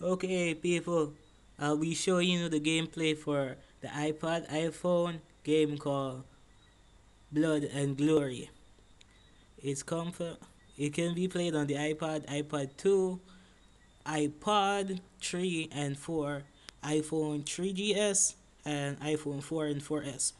Okay, people, uh, I'll be showing you the gameplay for the iPod iPhone game called Blood and Glory. It's comfort. It can be played on the iPod, iPod 2, iPod 3 and 4, iPhone 3GS, and iPhone 4 and 4S.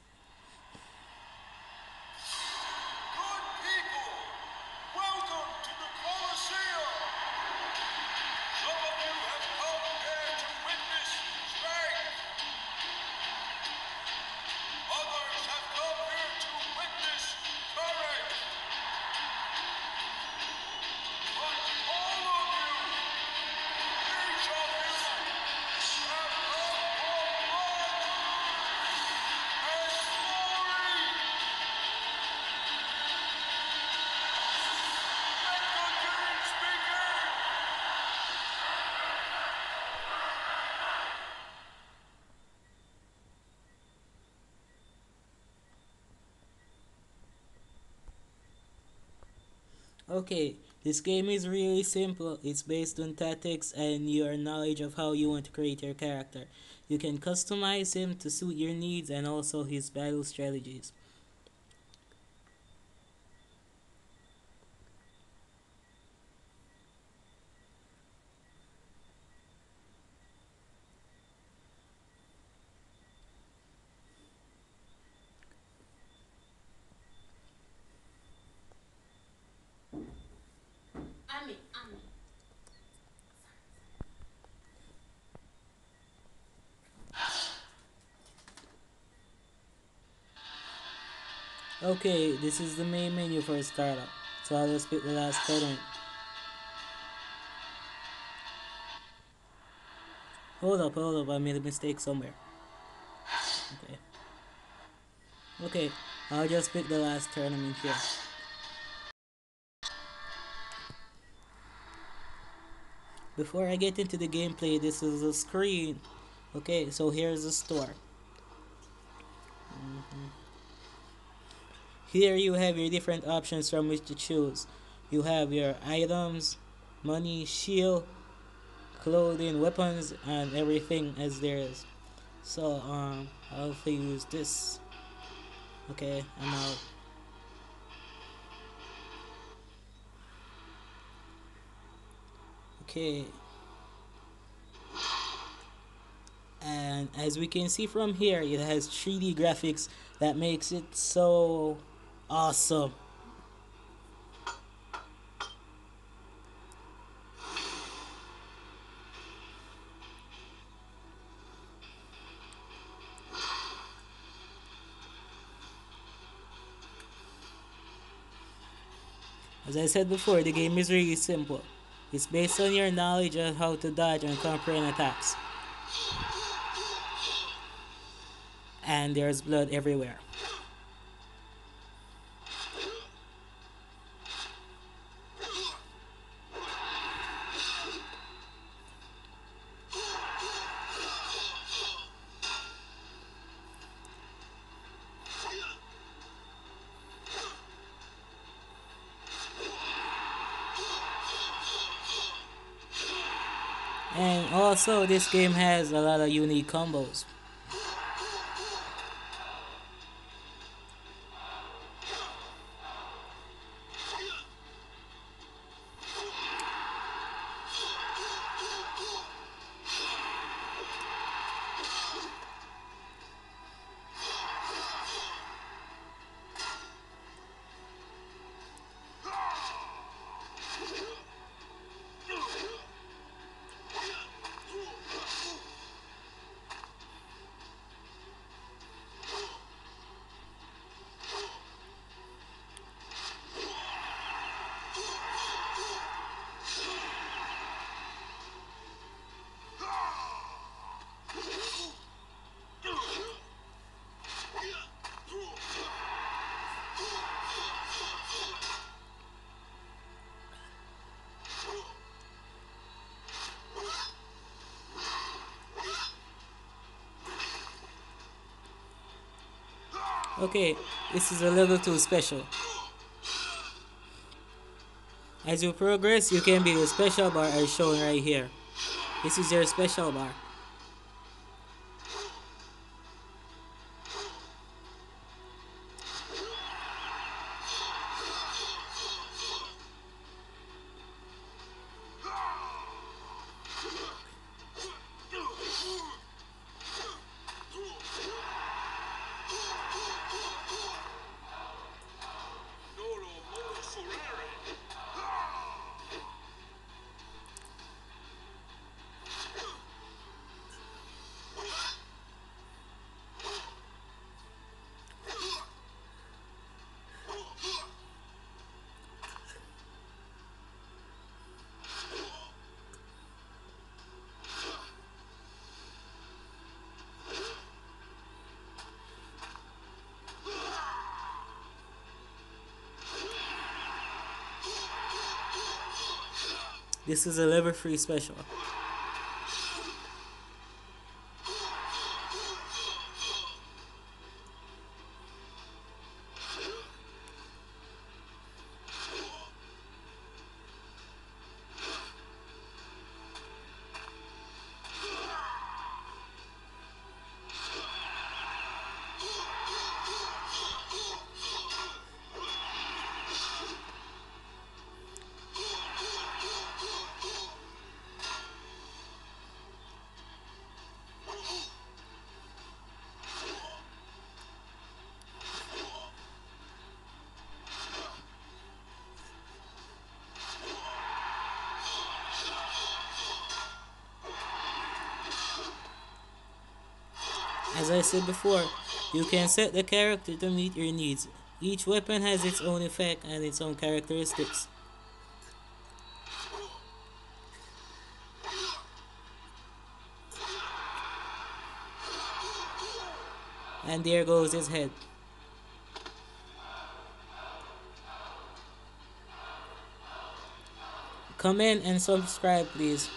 Okay, this game is really simple. It's based on tactics and your knowledge of how you want to create your character. You can customize him to suit your needs and also his battle strategies. Okay, this is the main menu for a startup. So I'll just pick the last quadrant. Hold up, hold up, I made a mistake somewhere. Okay. Okay, I'll just pick the last tournament here. Before I get into the gameplay, this is a screen. Okay, so here's the store. Mm -hmm. Here you have your different options from which to choose. You have your items, money, shield, clothing, weapons, and everything as there is. So, um, I'll use this. Okay, I'm out. Okay. And as we can see from here, it has 3D graphics that makes it so Awesome. As I said before, the game is really simple. It's based on your knowledge of how to dodge and comprehend attacks. And there's blood everywhere. And also this game has a lot of unique combos. Okay, this is a level 2 special. As you progress, you can be the special bar as shown right here. This is your special bar. This is a liver free special. As I said before, you can set the character to meet your needs. Each weapon has its own effect and its own characteristics. And there goes his head. Comment and subscribe please.